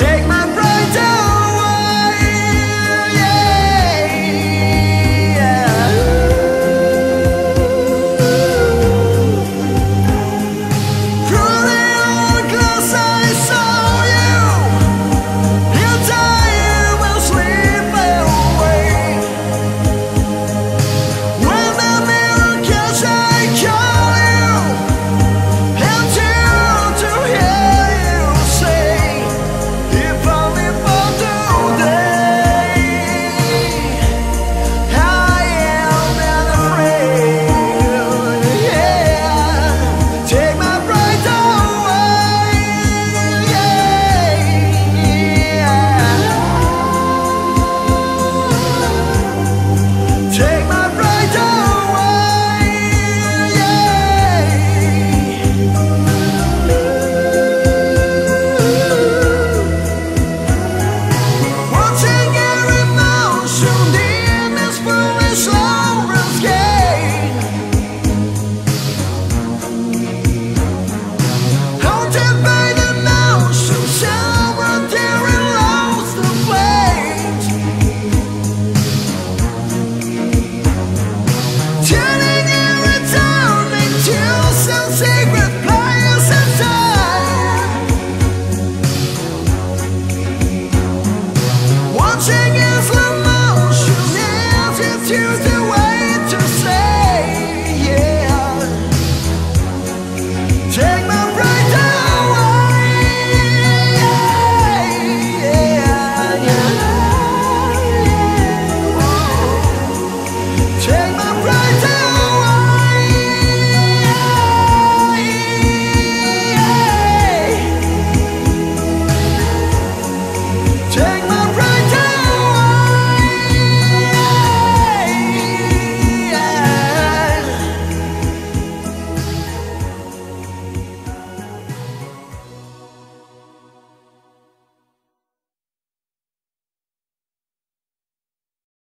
Take my watching